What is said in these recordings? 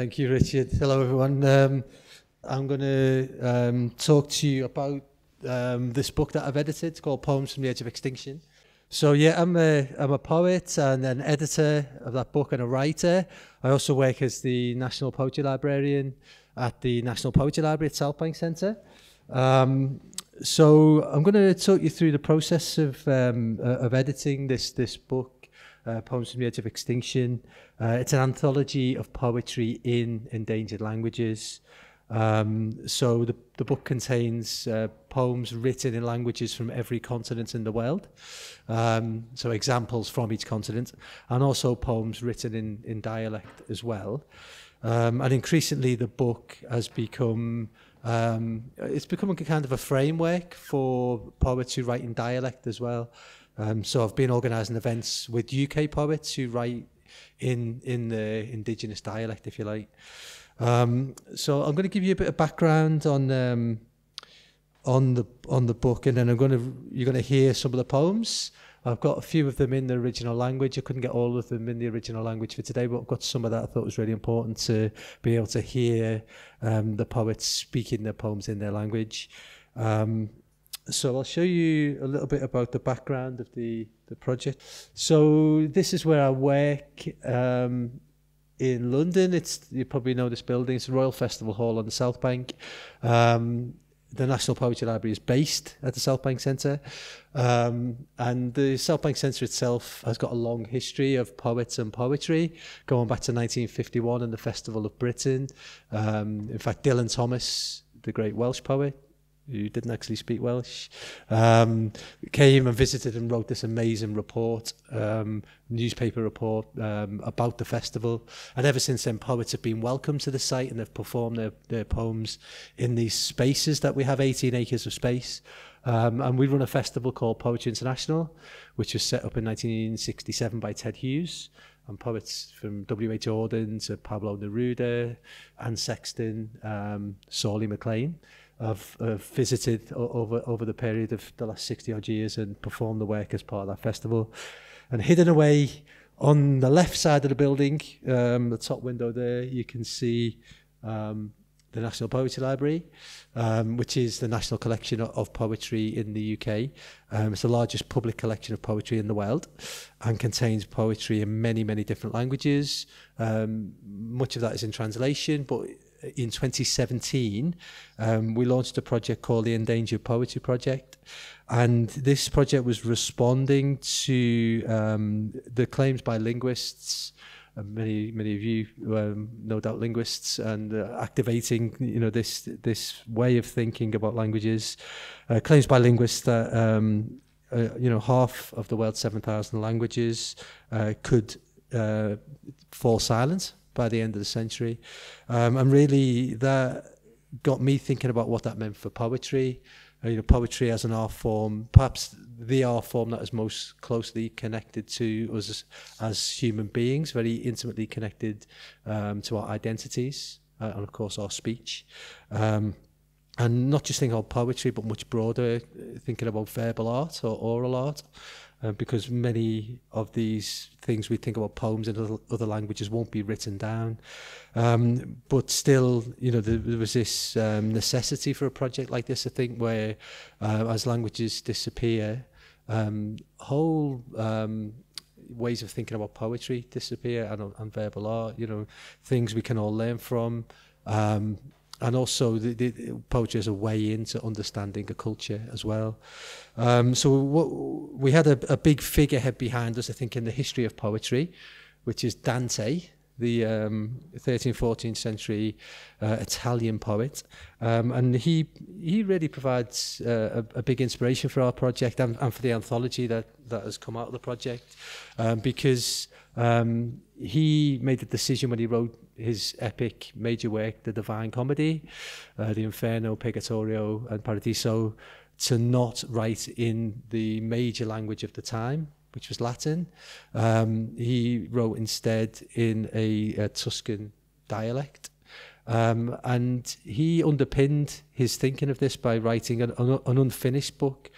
Thank you, Richard. Hello, everyone. Um, I'm going to um, talk to you about um, this book that I've edited. It's called Poems from the Edge of Extinction. So yeah, I'm a I'm a poet and an editor of that book and a writer. I also work as the National Poetry Librarian at the National Poetry Library at South Bank Centre. Um, so I'm going to talk you through the process of um, uh, of editing this this book, uh, Poems from the Edge of Extinction. Uh, it's an anthology of poetry in endangered languages. Um, so the, the book contains uh, poems written in languages from every continent in the world. Um, so examples from each continent, and also poems written in, in dialect as well. Um, and increasingly, the book has become um, it's becoming a kind of a framework for poets who write in dialect as well. Um, so I've been organising events with UK poets who write in in the indigenous dialect, if you like. Um, so I'm going to give you a bit of background on um, on the on the book, and then I'm going to you're going to hear some of the poems. I've got a few of them in the original language. I couldn't get all of them in the original language for today, but I've got some of that I thought was really important to be able to hear um, the poets speaking their poems in their language. Um, so I'll show you a little bit about the background of the, the project. So this is where I work. Um, in London. It's you probably know this building. It's the Royal Festival Hall on the South Bank. Um, the National Poetry Library is based at the South Bank Centre. Um, and the South Bank Centre itself has got a long history of poets and poetry, going back to 1951 and the Festival of Britain. Um, in fact, Dylan Thomas, the great Welsh poet, who didn't actually speak Welsh, um, came and visited and wrote this amazing report, um, newspaper report um, about the festival. And ever since then, poets have been welcome to the site and they've performed their, their poems in these spaces that we have, 18 acres of space. Um, and we run a festival called Poetry International, which was set up in 1967 by Ted Hughes. and poets from W.H. Auden to Pablo Neruda, Anne Sexton, um, Sorley MacLean. I've, I've visited over, over the period of the last 60 odd years and performed the work as part of that festival. And hidden away on the left side of the building, um, the top window there, you can see um, the National Poetry Library, um, which is the national collection of poetry in the UK. Um, it's the largest public collection of poetry in the world and contains poetry in many, many different languages. Um, much of that is in translation, but in 2017, um, we launched a project called the Endangered Poetry Project. And this project was responding to um, the claims by linguists, uh, many many of you, um, no doubt linguists, and uh, activating you know this this way of thinking about languages. Uh, claims by linguists that um, uh, you know half of the world's 7,000 languages uh, could uh, fall silent by the end of the century. Um, and really, that got me thinking about what that meant for poetry. Uh, you know, poetry as an art form, perhaps the art form that is most closely connected to us as, as human beings, very intimately connected um, to our identities uh, and, of course, our speech. Um, and not just thinking about poetry, but much broader, uh, thinking about verbal art or oral art. Uh, because many of these things we think about poems in other, languages won't be written down. Um, but still, you know, there, there was this um, necessity for a project like this, I think, where uh, as languages disappear, um, whole um, ways of thinking about poetry disappear and, and verbal art, you know, things we can all learn from. And also the, the poetry as a way into understanding a culture as well. Um, so what, we had a, a big figurehead behind us, I think, in the history of poetry, which is Dante, the um, 13th, 14th century uh, Italian poet. Um, and he he really provides uh, a, a big inspiration for our project and, and for the anthology that, that has come out of the project um, because um, he made the decision when he wrote his epic major work, The Divine Comedy, uh, The Inferno, Purgatorio, and Paradiso, to not write in the major language of the time, which was Latin. Um, he wrote instead in a, a Tuscan dialect. Um, and he underpinned his thinking of this by writing an, an unfinished book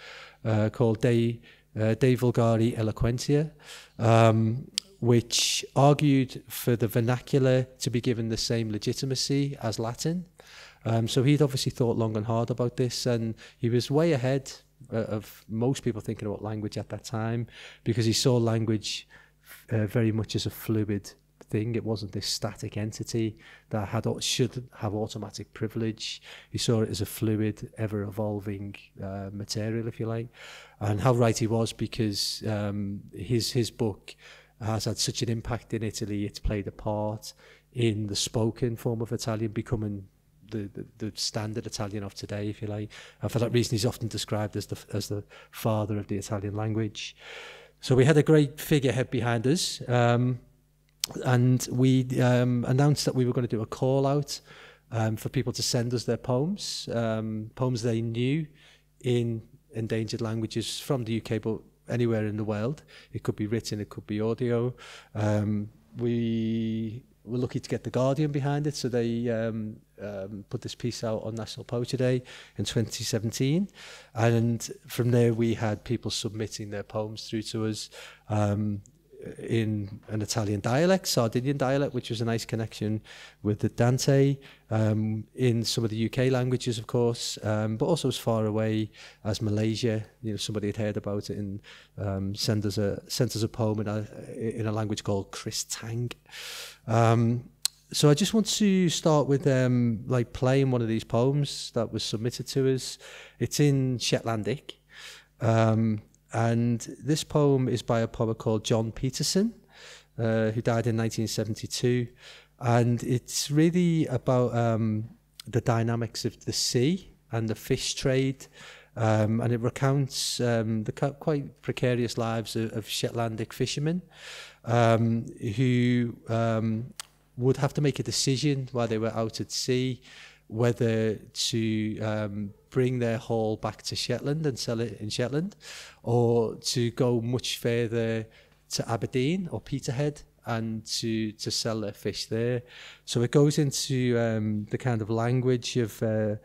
uh, called De, uh, De Vulgari Eloquentia, um, which argued for the vernacular to be given the same legitimacy as Latin. Um, so he'd obviously thought long and hard about this, and he was way ahead uh, of most people thinking about language at that time because he saw language uh, very much as a fluid thing. It wasn't this static entity that had should have automatic privilege. He saw it as a fluid, ever evolving uh, material, if you like. And how right he was because um, his his book has had such an impact in Italy. It's played a part in the spoken form of Italian becoming the, the, the standard Italian of today, if you like. And for that reason, he's often described as the, as the father of the Italian language. So we had a great figurehead behind us. Um, and we um, announced that we were going to do a call out um, for people to send us their poems, um, poems they knew in endangered languages from the UK, but anywhere in the world. It could be written, it could be audio. Um, we were lucky to get The Guardian behind it, so they um, um, put this piece out on National Poetry Day in 2017. And from there, we had people submitting their poems through to us. Um, in an Italian dialect, Sardinian dialect, which was a nice connection with the Dante, um, in some of the UK languages, of course, um, but also as far away as Malaysia. You know, somebody had heard about it and um, sent us a sent us a poem in a in a language called Kristang. Um, so I just want to start with um, like playing one of these poems that was submitted to us. It's in Shetlandic. Um, and this poem is by a poet called John Peterson, uh, who died in 1972. And it's really about um, the dynamics of the sea and the fish trade. Um, and it recounts um, the quite precarious lives of, of Shetlandic fishermen um, who um, would have to make a decision while they were out at sea whether to um, bring their haul back to Shetland and sell it in Shetland, or to go much further to Aberdeen or Peterhead and to to sell their fish there. So it goes into um, the kind of language of uh,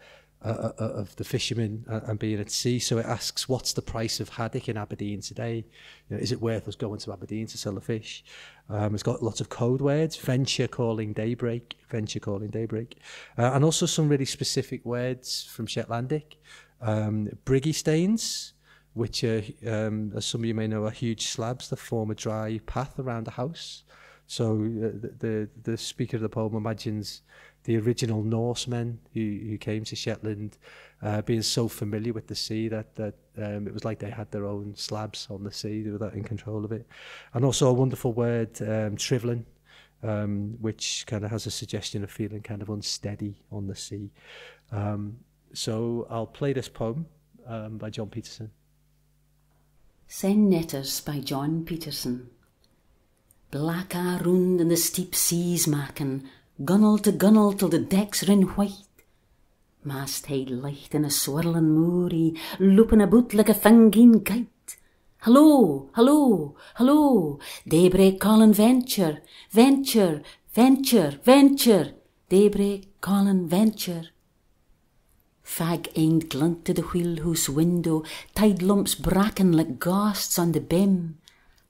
uh, of the fishermen and being at sea. So it asks, what's the price of haddock in Aberdeen today? You know, is it worth us going to Aberdeen to sell the fish? Um, it's got lots of code words, venture calling daybreak, venture calling daybreak, uh, and also some really specific words from Shetlandic, um, briggy stains, which are, um, as some of you may know, are huge slabs that form a dry path around a house. So uh, the, the the speaker of the poem imagines the original Norsemen who, who came to Shetland uh, being so familiar with the sea that, that um, it was like they had their own slabs on the sea, they were that in control of it. And also a wonderful word, um, trivlin, um, which kind of has a suggestion of feeling kind of unsteady on the sea. Um, so I'll play this poem um, by John Peterson. Send Netters by John Peterson. Black are round in the steep seas maken, gunnel to gunnel till the decks rin white. Masthead light in a swirling moorie, looping about like a fangin kite. Hello, hello, hello, daybreak calling venture, venture, venture, venture, daybreak calling venture. Fag eind glunt to the wheelhouse window, tide lumps bracken like ghosts on the bim.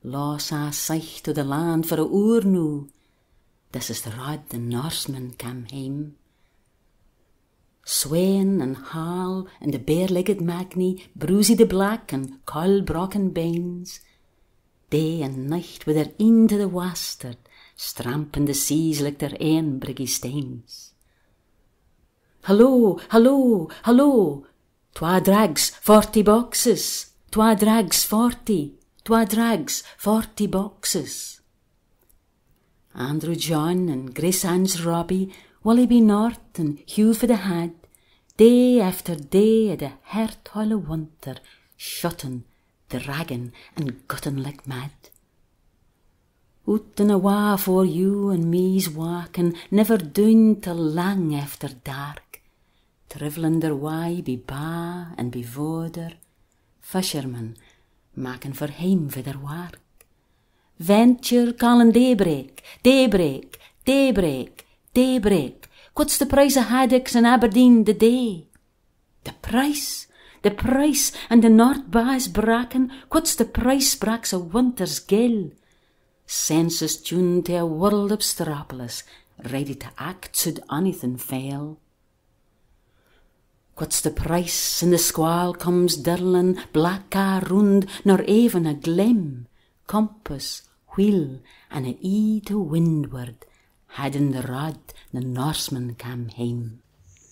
Loss our sight to the land for a nu. This is the rod the Norsemen came home. Swain and Hal and the bare-legged Magni, Bruisey the Black and Col Brocken Baines, day and night with their een to the wastard, stramping the seas like their ain briggy stains. Hallo, hallo, hallo, twa drags, forty boxes, twa drags, forty, twa drags, forty boxes. Andrew John and Grace Anne's Robbie, Wallaby North and Hugh for the Had, day after day at the heart hall of winter, shutting, dragging and gutting like mad. Out and awa for you and me's walking, never doon till lang after dark, travelling their way be ba and be voder, fishermen, making for home for their work. Venture calling daybreak, daybreak, daybreak, daybreak. What's the price of haddocks in Aberdeen the day? The price, the price, and the North Ba's bracken. What's the price bracks a winter's gill? senses tuned to a world of Strapolis, ready to act should anything fail. What's the price in the squall comes dirlin, black car round, nor even a glim, compass, wheel, and a e to windward, had in the rod the Norseman came home.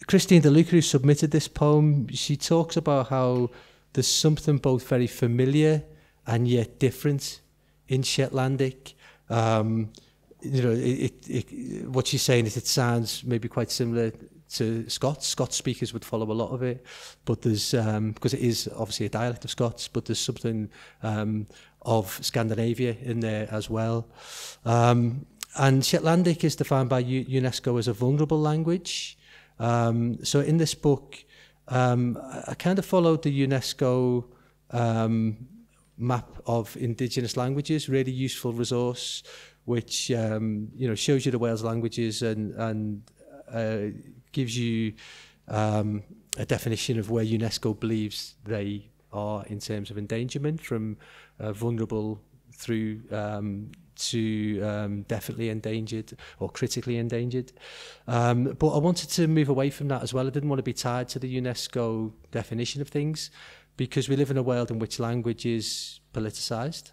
Christine De Luca, who submitted this poem, she talks about how there's something both very familiar and yet different in Shetlandic. Um, you know, it, it, it, what she's saying is it sounds maybe quite similar to Scots. Scots speakers would follow a lot of it, but there's um, because it is obviously a dialect of Scots, but there's something um, of Scandinavia in there as well. Um, and Shetlandic is defined by UNESCO as a vulnerable language. Um, so in this book, um, I kind of followed the UNESCO um, map of indigenous languages, really useful resource, which um, you know shows you the Wales languages and and uh, gives you um, a definition of where UNESCO believes they are in terms of endangerment from uh, vulnerable through um, to um, definitely endangered or critically endangered. Um, but I wanted to move away from that as well. I didn't want to be tied to the UNESCO definition of things because we live in a world in which language is politicized.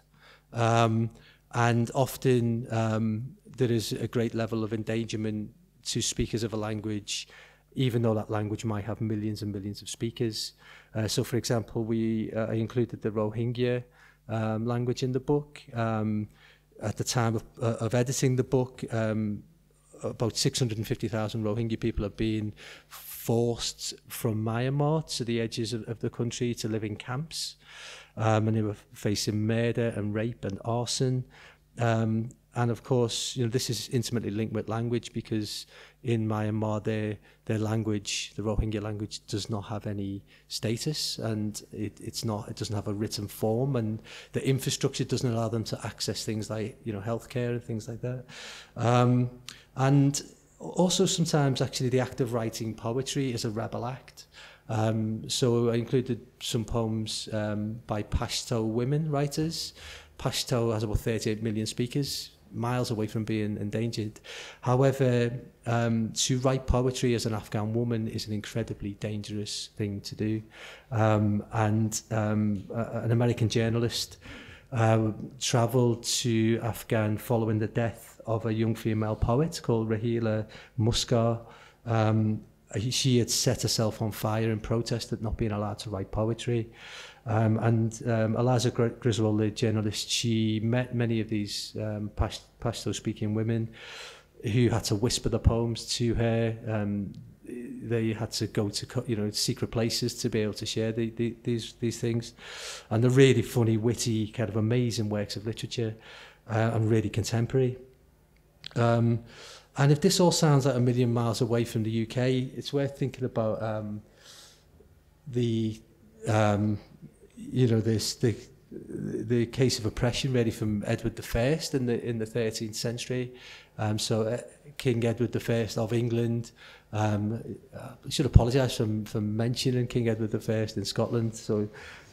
Um, and often um, there is a great level of endangerment to speakers of a language, even though that language might have millions and millions of speakers. Uh, so, for example, we uh, I included the Rohingya um, language in the book. Um, at the time of, uh, of editing the book, um, about 650,000 Rohingya people have been forced from Myanmar to the edges of, of the country to live in camps. Um, and they were facing murder and rape and arson. Um, and of course, you know, this is intimately linked with language because in Myanmar, their, their language, the Rohingya language, does not have any status and it, it's not, it doesn't have a written form and the infrastructure doesn't allow them to access things like, you know, healthcare and things like that. Um, and also sometimes actually the act of writing poetry is a rebel act. Um, so I included some poems um, by Pashto women writers. Pashto has about 38 million speakers miles away from being endangered. However, um, to write poetry as an Afghan woman is an incredibly dangerous thing to do. Um, and um, a, an American journalist uh, traveled to Afghan following the death of a young female poet called Rahila Muska. Um, she had set herself on fire in protest at not being allowed to write poetry. Um, and um, Eliza Griswold, the journalist, she met many of these um, Pashto-speaking women who had to whisper the poems to her. Um, they had to go to you know secret places to be able to share the, the, these these things, and the really funny, witty, kind of amazing works of literature, uh, and really contemporary. Um, and if this all sounds like a million miles away from the UK, it's worth thinking about um, the um, you know, this the the case of oppression really from Edward I in the in the 13th century. Um, so uh, King Edward I of England. Um, I should apologise for, for mentioning King Edward I in Scotland. So,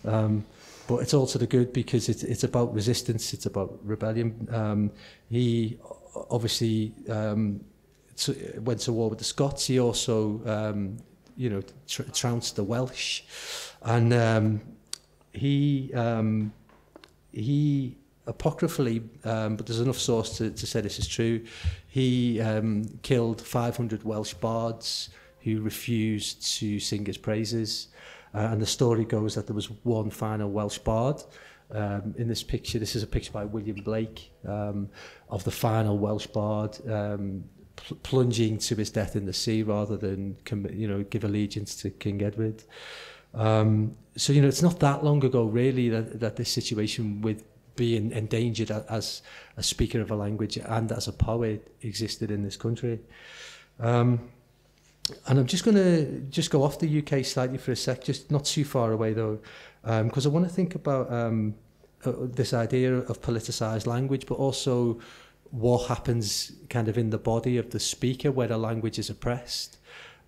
um, but it's also the good because it's it's about resistance. It's about rebellion. Um, he obviously um, went to war with the Scots. He also um, you know tr trounced the Welsh, and um, he um, he apocryphally, um, but there's enough source to, to say this is true. He um, killed 500 Welsh bards who refused to sing his praises, uh, and the story goes that there was one final Welsh bard. Um, in this picture, this is a picture by William Blake um, of the final Welsh bard um, pl plunging to his death in the sea rather than you know give allegiance to King Edward. Um, so, you know, it's not that long ago, really, that, that this situation with being endangered as a speaker of a language and as a poet existed in this country. Um, and I'm just going to just go off the UK slightly for a sec, just not too far away though, because um, I want to think about um, uh, this idea of politicised language, but also what happens kind of in the body of the speaker where the language is oppressed.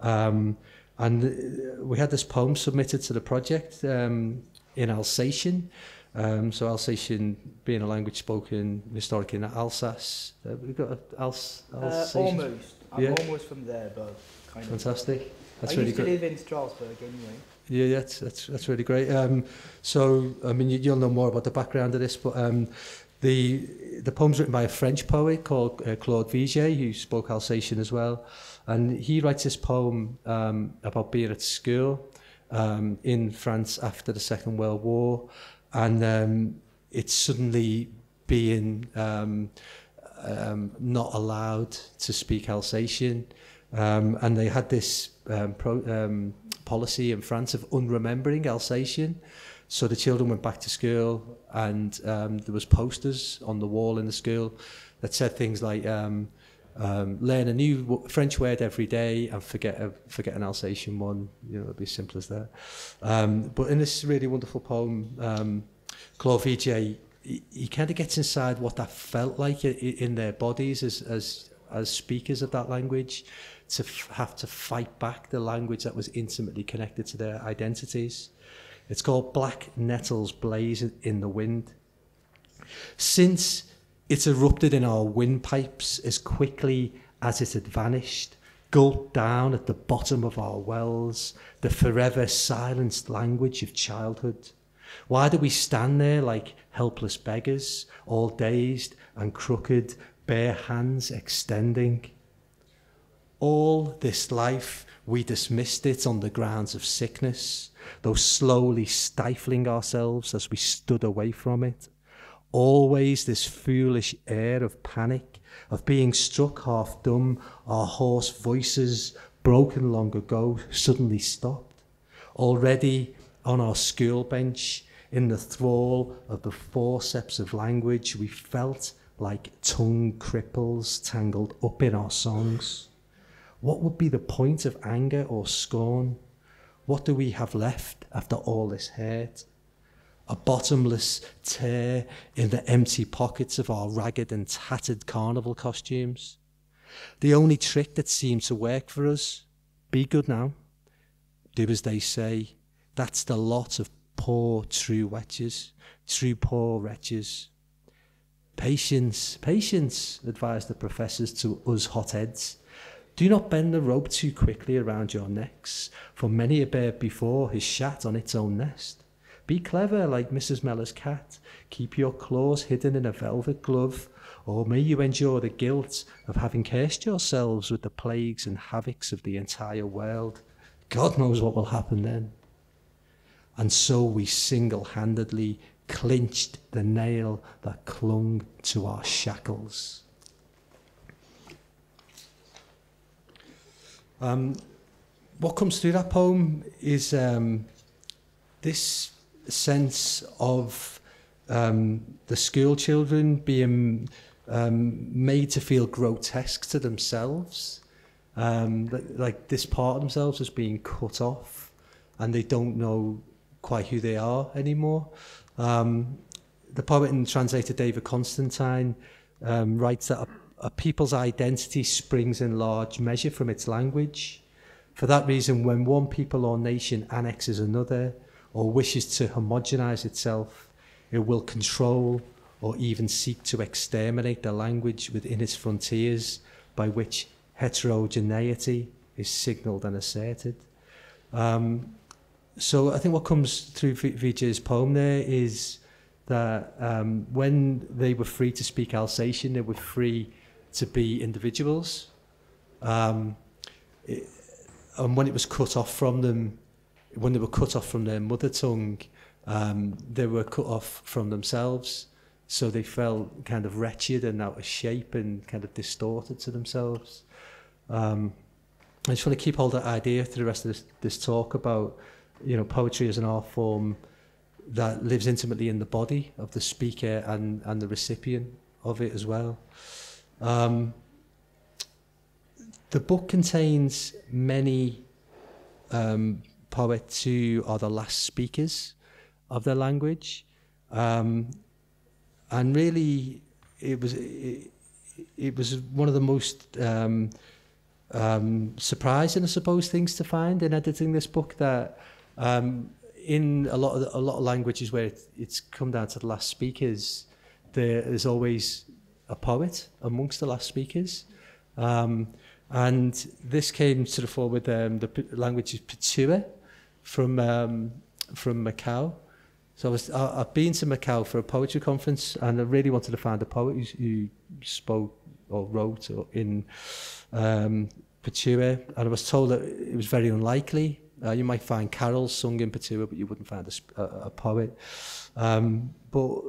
Um, And uh, we had this poem submitted to the project um, in Alsatian. Um, so Alsatian being a language spoken historically in Alsace. Uh, we've got Als uh, Alsatian. Uh, almost. I'm yeah. almost from there, but kind of. Fantastic. That's I really used to good. live in Strasbourg anyway. Yeah, yeah, that's, that's, that's really great. Um, so, I mean, you, you'll know more about the background of this, but um, the the poem's written by a French poet called uh, Claude Vigier, who spoke Alsatian as well. And he writes this poem um, about being at school um, in France after the Second World War. And um, it's suddenly being um, um, not allowed to speak Alsatian. Um, and they had this um, pro, um, policy in France of unremembering Alsatian. So the children went back to school and um, there was posters on the wall in the school that said things like um, um, learn a new French word every day and forget a, forget an Alsatian one. You know, it'd be as simple as that. Um, but in this really wonderful poem, um, Claude Vigée, he, he kind of gets inside what that felt like i- i- in their bodies as, as, as speakers of that language, to have to fight back the language that was intimately connected to their identities. It's called Black Nettles Blaze in the Wind. Since it's erupted in our windpipes as quickly as it had vanished, gulped down at the bottom of our wells, the forever silenced language of childhood. Why do we stand there like helpless beggars, all dazed and crooked, bare hands extending? All this life we dismissed it on the grounds of sickness, though slowly stifling ourselves as we stood away from it. Always this foolish air of panic, of being struck half dumb, our hoarse voices, broken long ago, suddenly stopped. Already on our school bench, in the thrall of the forceps of language, we felt like tongue cripples tangled up in our songs. What would be the point of anger or scorn? What do we have left after all this hurt? A bottomless tear in the empty pockets of our ragged and tattered carnival costumes. The only trick that seemed to work for us be good now. Do as they say. That's the lot of poor true wretches, true poor wretches. Patience, patience, advised the professors to us hotheads. Do not bend the rope too quickly around your necks, for many a bird before has shat on its own nest. Be clever like Mrs. Mellor's cat. Keep your claws hidden in a velvet glove, or may you endure the guilt of having cursed yourselves with the plagues and havocs of the entire world. God knows what will happen then. And so we single handedly clinched the nail that clung to our shackles. Um, what comes through that poem is um, this sense of um, the school children being um, made to feel grotesque to themselves, um, like this part of themselves is being cut off, and they don't know quite who they are anymore. Um, the poet and translator David Constantine um, writes that a, a people's identity springs in large measure from its language. For that reason, when one people or nation annexes another or wishes to homogenize itself, it will control or even seek to exterminate the language within its frontiers by which heterogeneity is signalled and asserted. Um, so I think what comes through Vigée's poem there is that um, when they were free to speak Alsatian, they were free to be individuals. Um, it, and when it was cut off from them, when they were cut off from their mother tongue, um, they were cut off from themselves. So they felt kind of wretched and out of shape and kind of distorted to themselves. Um, I just want to keep hold of that idea through the rest of this, this talk about, you know, poetry as an art form that lives intimately in the body of the speaker and, and the recipient of it as well. Um, the book contains many um, poets who are the last speakers of their language. Um, and really, it was, it, it was one of the most um, um, surprising, I suppose, things to find in editing this book that um, in a lot of the, a lot of languages where it, it's come down to the last speakers, there is always a poet amongst the last speakers. Um, and this came to the fore with um, the language is Patua from, um, from Macau. So I was, I, I've been to Macau for a poetry conference and I really wanted to find a poet who, who spoke or wrote or in um, Patua. And I was told that it was very unlikely. Uh, you might find carols sung in Patua, but you wouldn't find a, a, a poet. Um, but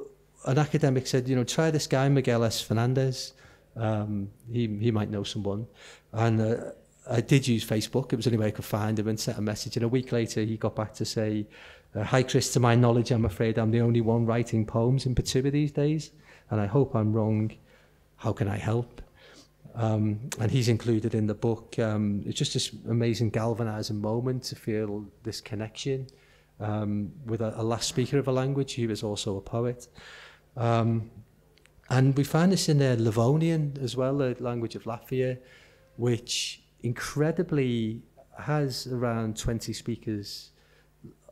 an academic said, you know, try this guy, Miguel S. Fernandez. Um, he, he might know someone. And uh, I did use Facebook. It was the only way I could find him and sent a message. And a week later, he got back to say, uh, Hi, Chris, to my knowledge, I'm afraid I'm the only one writing poems in Patuba these days. And I hope I'm wrong. How can I help? Um, and he's included in the book. Um, it's just this amazing galvanizing moment to feel this connection um, with a, a last speaker of a language. He was also a poet. Um, and we find this in the Livonian as well, the language of Latvia, which incredibly has around 20 speakers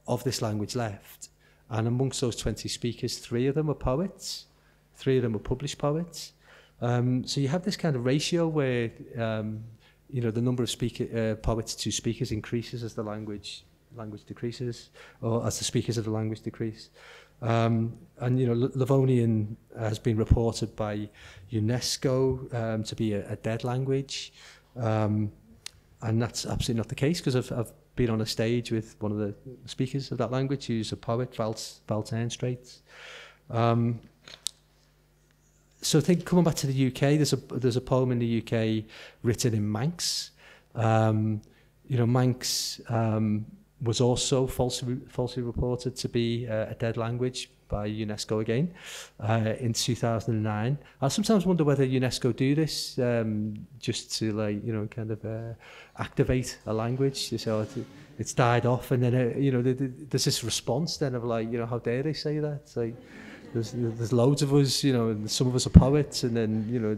of this language left. And amongst those 20 speakers, three of them are poets, three of them are published poets. Um, so you have this kind of ratio where um, you know the number of speaker, uh, poets to speakers increases as the language language decreases, or as the speakers of the language decrease. Um, and you know, Livonian has been reported by UNESCO um, to be a, a dead language, um, and that's absolutely not the case because I've, I've been on a stage with one of the speakers of that language, who's a poet, Valt, Valt. Um, so think coming back to the UK, there's a there's a poem in the UK written in Manx. Um, you know, Manx um, was also falsely falsely reported to be uh, a dead language by UNESCO again uh, in 2009. I sometimes wonder whether UNESCO do this um, just to like, you know, kind of uh, activate a language. So oh, it, it's died off and then, uh, you know, there's this response then of like, you know, how dare they say that? It's like, there's, there's loads of us, you know, and some of us are poets and then, you know,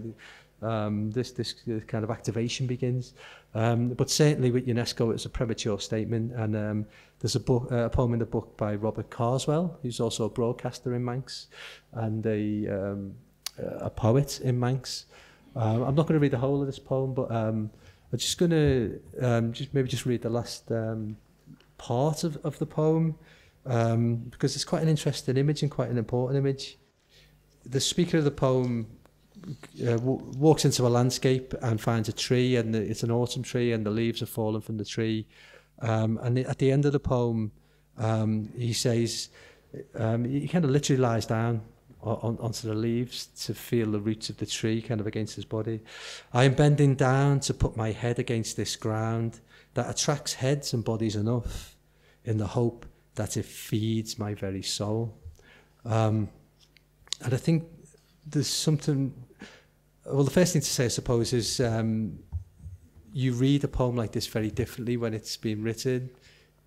um, this, this kind of activation begins. Um, but certainly with UNESCO, it's a premature statement. And um, there's a, book, uh, a poem in the book by Robert Carswell, who's also a broadcaster in Manx and a, um, a poet in Manx. Um, I'm not going to read the whole of this poem, but um, I'm just going to um, just maybe just read the last um, part of, of the poem um, because it's quite an interesting image and quite an important image. The speaker of the poem uh, walks into a landscape and finds a tree, and it's an autumn tree, and the leaves have fallen from the tree. Um, and at the end of the poem, um, he says, um, he kind of literally lies down on, onto the leaves to feel the roots of the tree kind of against his body. I am bending down to put my head against this ground that attracts heads and bodies enough in the hope that it feeds my very soul. Um, and I think there's something. Well, the first thing to say, I suppose, is um, you read a poem like this very differently when it's being written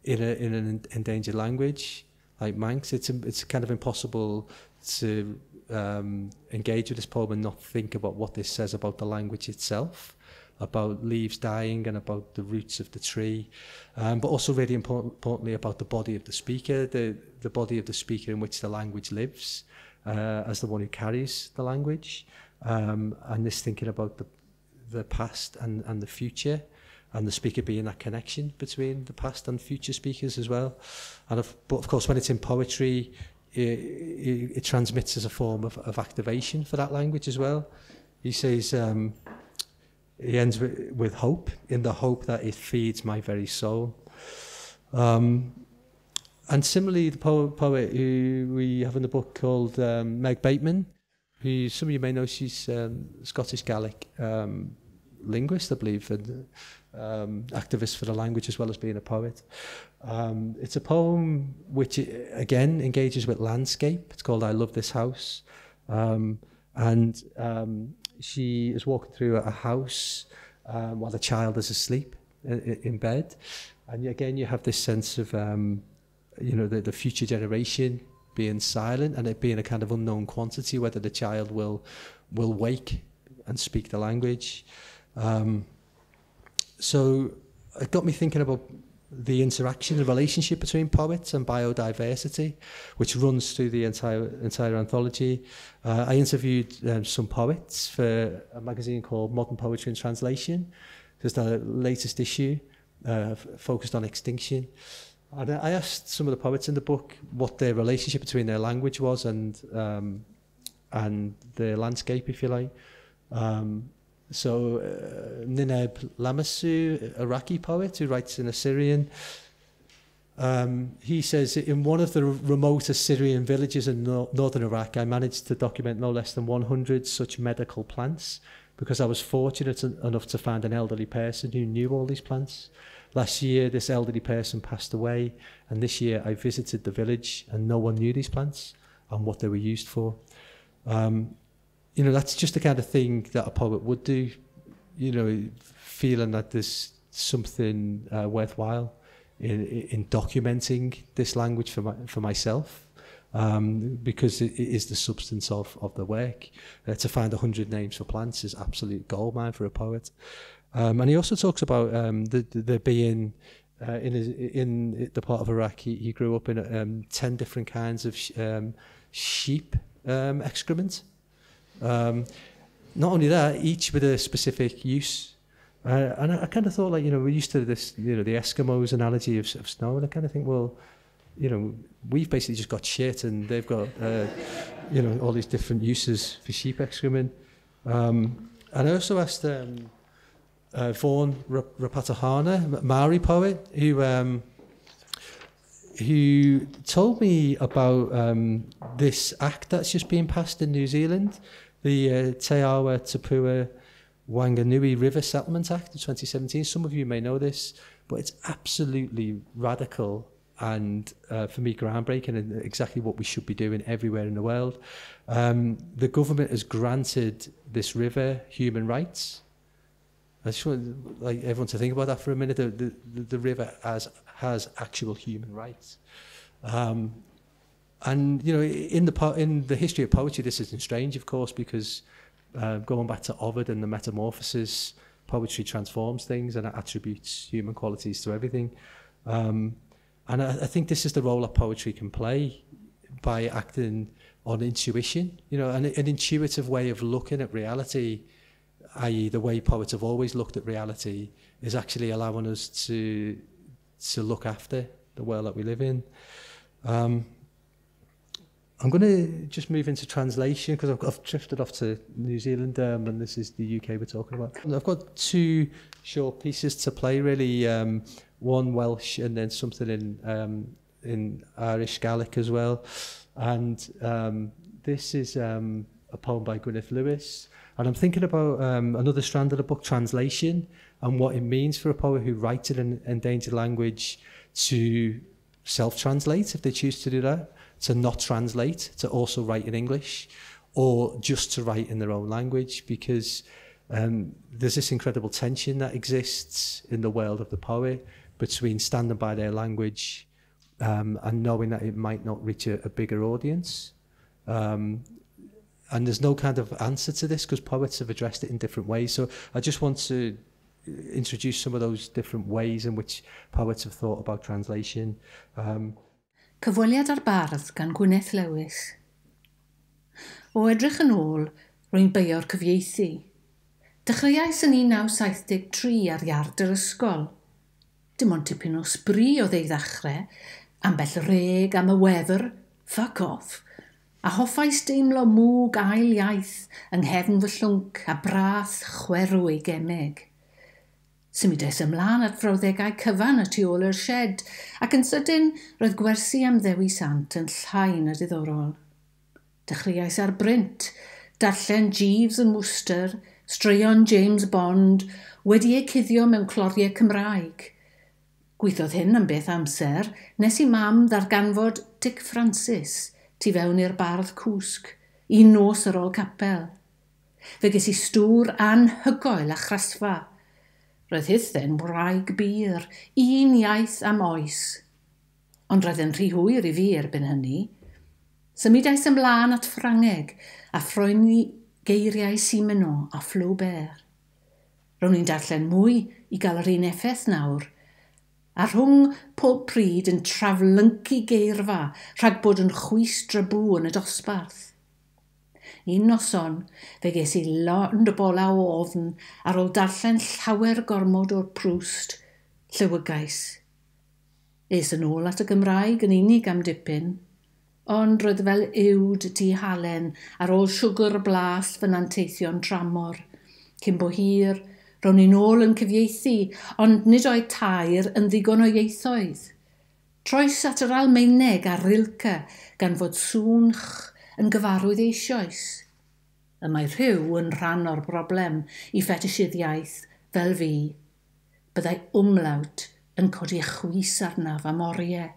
in a in an endangered language like Manx. It's it's kind of impossible to um, engage with this poem and not think about what this says about the language itself about leaves dying and about the roots of the tree, um, but also really important, importantly about the body of the speaker, the, the body of the speaker in which the language lives, uh, as the one who carries the language, um, and this thinking about the, the past and, and the future, and the speaker being that connection between the past and future speakers as well. And of, but of course, when it's in poetry, it, it, it transmits as a form of, of activation for that language as well. He says, um, he ends with, with hope, in the hope that it feeds my very soul. Um, and similarly, the poet, poet who we have in the book called um, Meg Bateman, who some of you may know, she's um, Scottish Gaelic um, linguist, I believe, and um, activist for the language as well as being a poet. Um, it's a poem which, again, engages with landscape. It's called I Love This House. Um, and um, she is walking through a house um, while the child is asleep in, in bed. And again, you have this sense of, um, you know, the, the future generation being silent and it being a kind of unknown quantity, whether the child will, will wake and speak the language. Um, so it got me thinking about the interaction, the relationship between poets and biodiversity, which runs through the entire entire anthology. Uh, I interviewed um, some poets for a magazine called Modern Poetry and Translation. It's the latest issue, uh, focused on extinction. And I asked some of the poets in the book what their relationship between their language was and um, and the landscape, if you like. Um, so uh, Nineb Lamassu, Iraqi poet who writes in Assyrian, um, he says, in one of the remote Assyrian villages in no northern Iraq, I managed to document no less than 100 such medical plants because I was fortunate enough to find an elderly person who knew all these plants. Last year, this elderly person passed away, and this year I visited the village and no one knew these plants and what they were used for. Um, you know, that's just the kind of thing that a poet would do, you know, feeling that there's something uh, worthwhile in, in documenting this language for, my, for myself. Um, because it, it is the substance of, of the work. Uh, to find 100 names for plants is absolute goldmine for a poet. Um, and he also talks about um, the, the, there being uh, in his, in the part of Iraq he, he grew up in um, 10 different kinds of sh um, sheep um, excrement. Um, not only that, each with a specific use. Uh, and I, I kind of thought, like, you know, we're used to this, you know, the Eskimos analogy of, of snow, and I kind of think, well, you know, we've basically just got shit, and they've got, uh, you know, all these different uses for sheep excrement. Um, and I also asked um, uh, Vaughan Rapatahana, Maori poet, who um, who told me about um, this act that's just been passed in New Zealand, the uh, Te Awa Tupua Whanganui River Settlement Act of 2017. Some of you may know this, but it's absolutely radical and uh, for me groundbreaking and exactly what we should be doing everywhere in the world. Um, the government has granted this river human rights. I just want like, everyone to think about that for a minute. The, the, the river has, has actual human rights. Um, and, you know, in the, in the history of poetry, this isn't strange, of course, because uh, going back to Ovid and the metamorphosis, poetry transforms things and attributes human qualities to everything. Um, and I, I think this is the role that poetry can play by acting on intuition, you know, an, an intuitive way of looking at reality i.e. the way poets have always looked at reality, is actually allowing us to to look after the world that we live in. Um, I'm going to just move into translation because I've, I've drifted off to New Zealand um, and this is the UK we're talking about. I've got two short pieces to play really, um, one Welsh and then something in um, in Irish Gaelic as well. And um, this is um, a poem by Gwyneth Lewis. And I'm thinking about um, another strand of the book, translation, and what it means for a poet who writes in an endangered language to self-translate if they choose to do that to not translate, to also write in English, or just to write in their own language, because um, there's this incredible tension that exists in the world of the poet between standing by their language um, and knowing that it might not reach a, a bigger audience. Um, and there's no kind of answer to this because poets have addressed it in different ways. So I just want to uh, introduce some of those different ways in which poets have thought about translation. Um, Cyfweliad ar bardd gan Gwyneth Lewis. O edrych yn ôl, rwy'n beio'r cyfieithu. Dechreuais yn 1973 ar iard yr ysgol. Dim ond tipyn o sbri o ei ddechrau, ambell reg am y wefr, fuck off, a hoffais deimlo mwg ail iaith yng nghefn fy llwnc a brath chwerw ei gemeg. Symudes ymlaen at frawddegau cyfan y tu ôl yr shed, ac yn sydyn roedd gwersi am ddewi sant yn llain y diddorol. Dechreuais ar brynt, darllen Jeeves yn Worcester, straeon James Bond, wedi eu cuddio mewn cloriau Cymraeg. Gweithodd hyn am beth amser, nes i mam ddarganfod Dick Francis – tu fewn i'r bardd cwsg, i nos ar ôl capel. Fe ges i stŵr anhygoel a chrasfa. Roedd hithen wraig bir, un iaith am oes. Ond roedd yn rhy hwyr i fi erbyn hynny. Symudais ymlaen at Ffrangeg a ffroeni geiriau Simeno a Flaubert. Rown ni'n darllen mwy i gael yr un effaith nawr – a rhwng pob pryd yn traflyncu geirfa rhag bod yn chwys drabw yn y dosbarth. Un noson, fe ges i lond o bola o ofn ar ôl darllen llawer gormod o'r prwst llywygais. Es yn ôl at y Gymraeg yn unig am dipyn, ond roedd fel uwd tu halen ar ôl siwgr blas fy nanteithio'n tramor, cyn bo hir, Ro'n i'n ôl yn cyfieithu, ond nid oedd tair yn ddigon o ieithoedd. Troes at yr Almeineg a Rilca gan fod sŵnch yn gyfarwydd eisoes. Y mae rhyw yn rhan o'r broblem i fetisydd fel fi. Byddai umlaut yn codi chwys arnaf am oriau.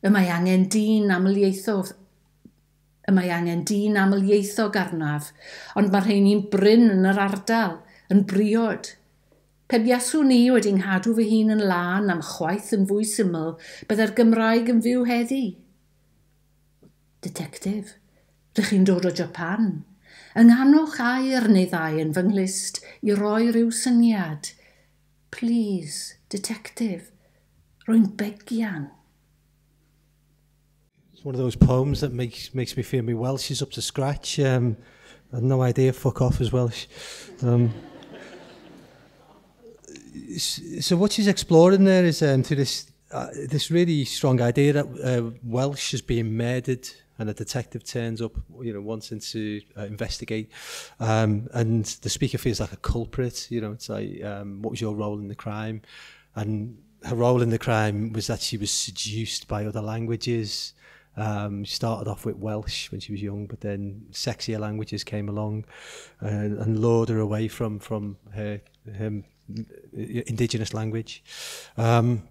Y mae angen dyn am ieithodd y mae angen dyn aml ieithog arnaf, ond mae rhain i'n bryn yn yr ardal – yn briod. Pe biaswn ni wedi'n nghadw fy hun yn lân am chwaith yn fwy syml, byddai'r Gymraeg yn fyw heddi. Detective, rydych chi'n dod o Japan. Ynghanwch air neu ddau yn fy nghlist i roi rhyw syniad. Please, detective, rwy'n begian. It's one of those poems that makes makes me feel my Welsh is up to scratch. Um, I had no idea fuck off as Welsh. Um, so what she's exploring there is um, to this uh, this really strong idea that uh, Welsh is being murdered and a detective turns up, you know, wanting to uh, investigate, um, and the speaker feels like a culprit. You know, it's like, um, what was your role in the crime? And her role in the crime was that she was seduced by other languages. Um, she started off with Welsh when she was young, but then sexier languages came along uh, and lured her away from from her, her indigenous language. Um,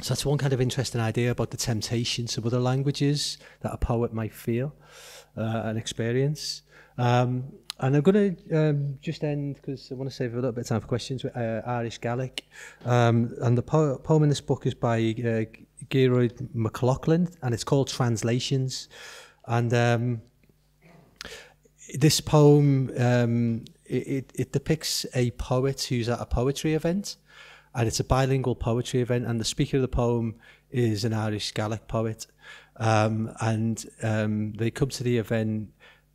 so that's one kind of interesting idea about the temptations of other languages that a poet might feel uh, and experience. Um, and I'm going to um, just end, because I want to save a little bit of time for questions, with uh, Irish Gaelic. Um, and the po poem in this book is by uh, Gearóid Mac Lochlainn, and it's called Translations. And um, this poem um, it, it depicts a poet who's at a poetry event and it's a bilingual poetry event and the speaker of the poem is an Irish Gaelic poet um, and um, they come to the event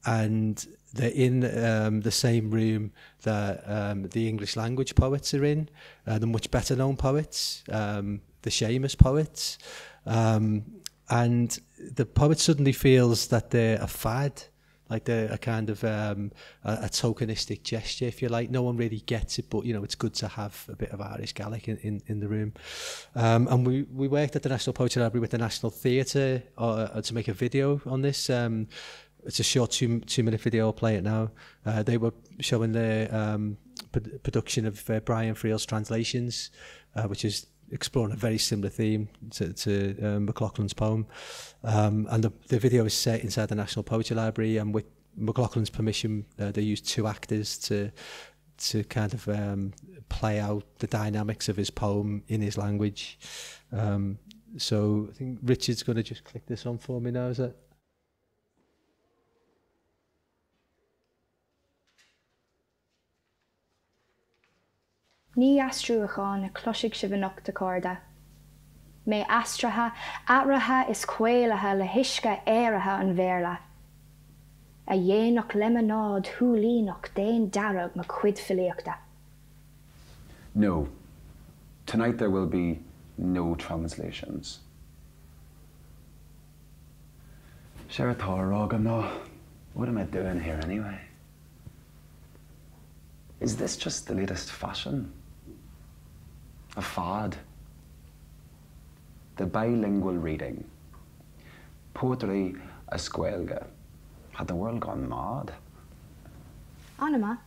and they're in um, the same room that um, the English language poets are in, uh, the much better known poets, um, the Seamus poets. Um, and the poet suddenly feels that they're a fad like the, a kind of um, a, a tokenistic gesture, if you like. No one really gets it, but you know it's good to have a bit of Irish Gaelic in, in, in the room. Um, and we, we worked at the National Poetry Library with the National Theatre uh, uh to make a video on this. Um, it's a short two, two minute video, I'll play it now. Uh, they were showing the um, production of uh, Brian Friel's translations, uh, which is exploring a very similar theme to, to um, McLaughlin's poem. Um, and the, the video is set inside the National Poetry Library, and with McLaughlin's permission, uh, they used two actors to to kind of um, play out the dynamics of his poem in his language. Um, so I think Richard's going to just click this on for me now, is it? Ní astrúachán na cloisiigh si bhanachta códa. mé astrathe atrathe is cuéilethe le hiisce éirethe an bhéla. A dhéanaach lemonád thuúlíach déon darab ma cuid filiíochta. No. Tonight there will be no translations. Sure, I'm not. What am I doing here anyway? Is this just the latest fashion? A fad. The bilingual reading. Poetry a squelga. Had the world gone mad? Anima,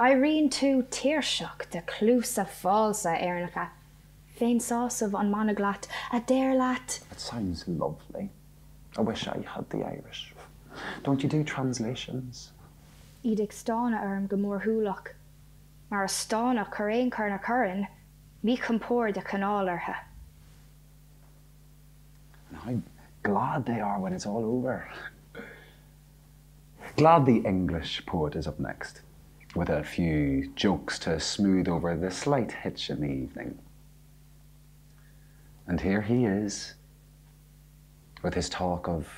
Irene tú tíirseach de clúsa fása airnacha. Féin sásamh an managlat a déirlaat. It sounds lovely. I wish I had the Irish. Don't you do translations? Idig stána arm gomór húlach. Mar a stána choréon carna curran, Mí compóir de canálarthe. How glad they are when it's all over. Glad the English poet is up next, with a few jokes to smooth over the slight hitch in the evening. And here he is with his talk of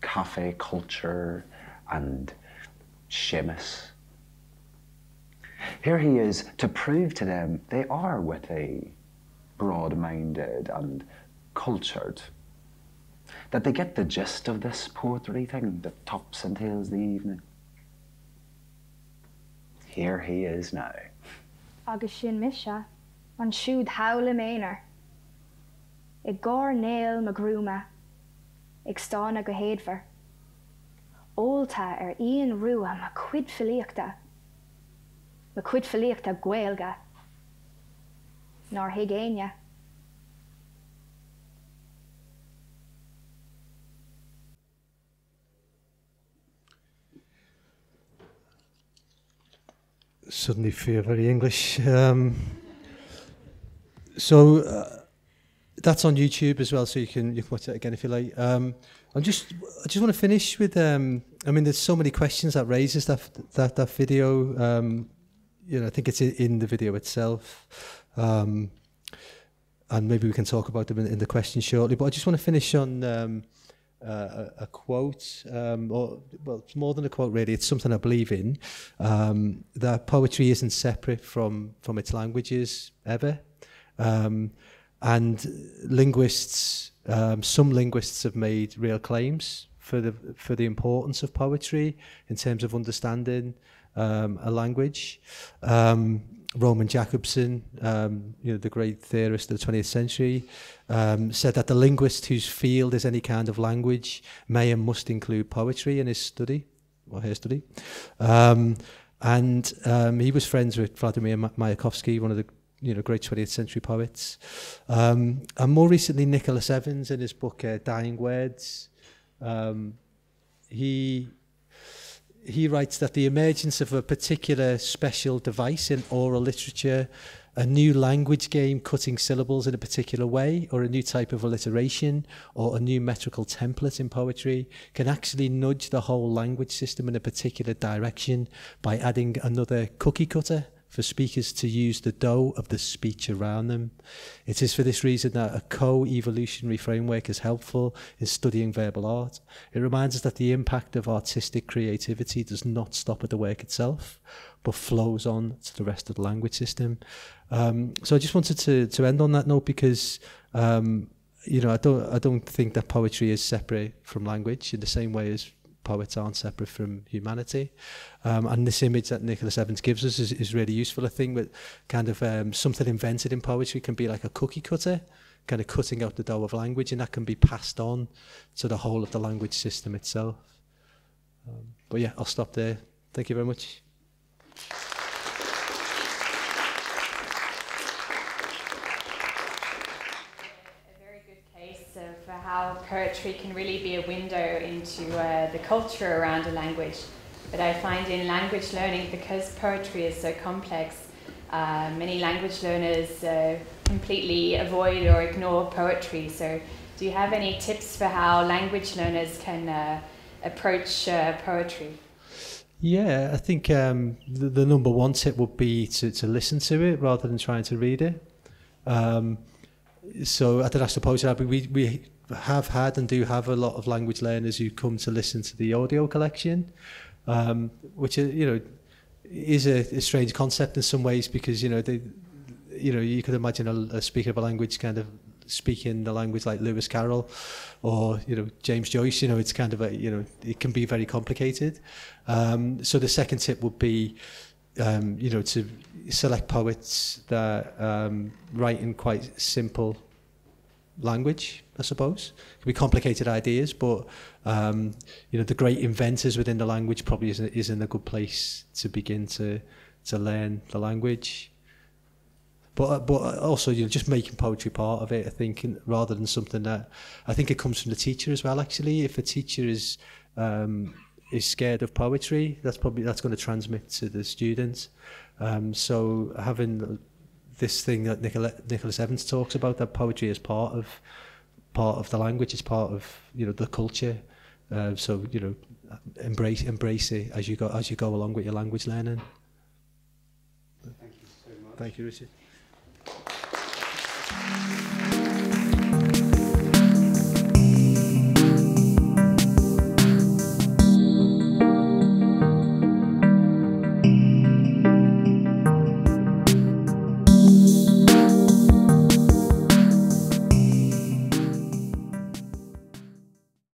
cafe culture and Seamus. Here he is to prove to them they are witty, broad minded, and cultured. That they get the gist of this poetry thing that tops and tails the evening. Here he is now. agus sin mise an siúd hála méar. I gá néal me grúma go. Ólta ar ruúa a cuid filíochta, me cuid filíochta ghilga, ná feel very English. Um, so uh, that's on YouTube as well, so you can you can watch it again if you like. Um, I'm just I just want to finish with um, I mean, there's so many questions that raises that that that video. Um, you know, I think it's in the video itself. Um, and maybe we can talk about them in, in the question shortly. But I just want to finish on um, uh, a, a quote, um, or well, it's more than a quote really. It's something I believe in. Um, that poetry isn't separate from from its languages ever, um, and linguists, um, some linguists have made real claims for the for the importance of poetry in terms of understanding um, a language. Um, Roman Jacobson, um, you know, the great theorist of the 20th century, um, said that the linguist whose field is any kind of language may and must include poetry in his study, or her study. Um, and um, he was friends with Vladimir Mayakovsky, one of the you know, great 20th century poets. Um, and more recently, Nicholas Evans in his book uh, Dying Words, um, he he writes that the emergence of a particular special device in oral literature, a new language game cutting syllables in a particular way, or a new type of alliteration, or a new metrical template in poetry, can actually nudge the whole language system in a particular direction by adding another cookie cutter for speakers to use the dough of the speech around them. It is for this reason that a co-evolutionary framework is helpful in studying verbal art. It reminds us that the impact of artistic creativity does not stop at the work itself, but flows on to the rest of the language system. Um, so I just wanted to, to end on that note because um, you know, I don't I don't think that poetry is separate from language in the same way as poets aren't separate from humanity. Um, and this image that Nicholas Evans gives us is, is really useful, I think, with kind of um, something invented in poetry can be like a cookie cutter, kind of cutting out the dough of language, and that can be passed on to the whole of the language system itself. Um, but yeah, I'll stop there. Thank you very much. how poetry can really be a window into uh, the culture around a language. But I find in language learning, because poetry is so complex, uh, many language learners uh, completely avoid or ignore poetry. So, do you have any tips for how language learners can uh, approach uh, poetry? Yeah, I think um, the, the number one tip would be to, to listen to it rather than trying to read it. Um, so I, I suppose we, we have had and do have a lot of language learners who come to listen to the audio collection, um, which is, you know is a, a strange concept in some ways because you know they, you know you could imagine a, a speaker of a language kind of speaking the language like Lewis Carroll or you know James Joyce you know it's kind of a you know it can be very complicated. Um, so the second tip would be um, you know to select poets that um, write in quite simple language, I suppose. It can be complicated ideas, but um, you know the great inventors within the language probably is, is in a good place to begin to to learn the language. But uh, but also you know just making poetry part of it. I think rather than something that I think it comes from the teacher as well. Actually, if a teacher is um, is scared of poetry, that's probably that's going to transmit to the students. Um, so having this thing that Nicola, Nicholas Evans talks about that poetry is part of part of the language, it's part of you know the culture. Uh, so you know, embrace embrace it as you go as you go along with your language learning. Thank you so much. Thank you, Richard.